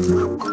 Música